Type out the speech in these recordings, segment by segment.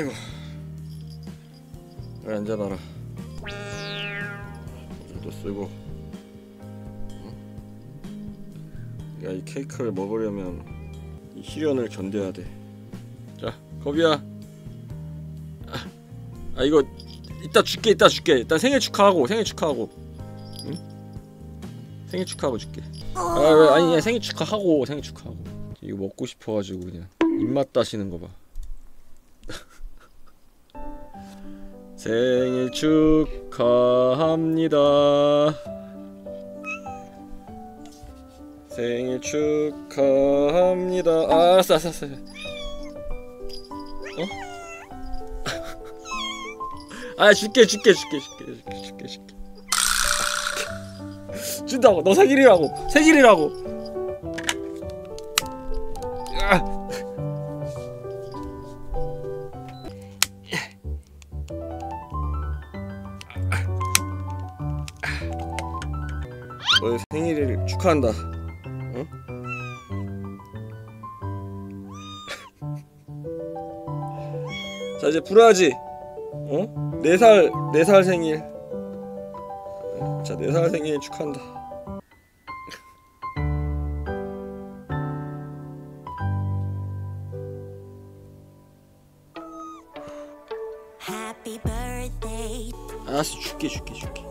아이고 여기 앉아봐라. 이것도 쓰고. 응? 내가 이 케이크를 먹으려면 이 시련을 견뎌야 돼자 거비야. 아, 아 이거 이따 줄게 이따 줄게. 일단 생일 축하하고 생일 축하하고. 응? 생일 축하하고 줄게. 아 왜, 아니 그냥 생일 축하하고 생일 축하하고. 이거 먹고 싶어가지고 그냥 입맛 따시는 거봐 생일 축하합니다. 생일 축하합니다. 아, 알았어, 알았어, 알았어. 어? 아, 줄게, 줄게, 줄게, 줄게, 줄게, 줄게, 줄게. 준다고, 너 생일이라고, 생일이라고. 아. 너의 생일을 축하한다. 응? 자 이제 불화지. 어? 네살 네살 생일. 자네살 생일 축하한다. 알았어 줄게 줄게 줄게.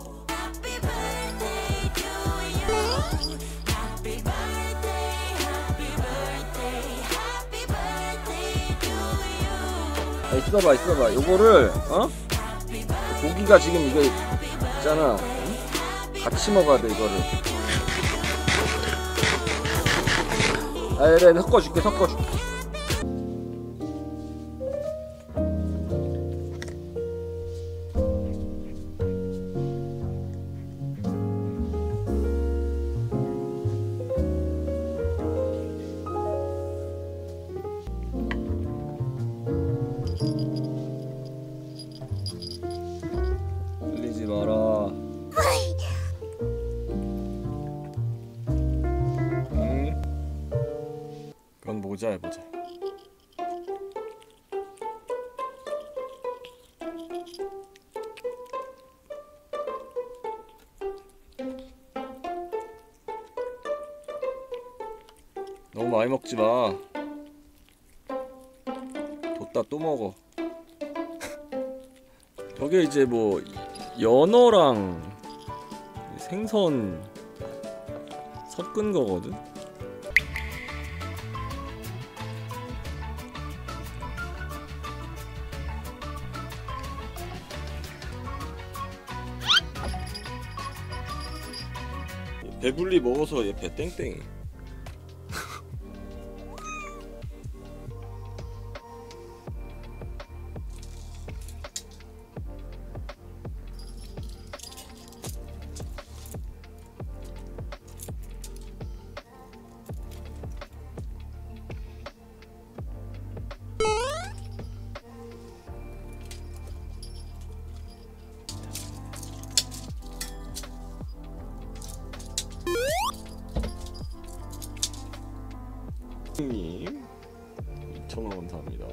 아 있어봐 있어봐. 요거를 어? 고기가 지금 이거 있잖아. 응? 같이 먹어야 돼 이거를. 아 그래 섞어줄게 섞어줄게. 마라. 응? 그건 모자 해보자. 너무 많이 먹지 마. 뒀다 또 먹어. 저게 이제 뭐 연어랑 생선 섞은 거거든. 배불리 먹어서 얘 배 땡땡이. 님 2,000원 감사합니다.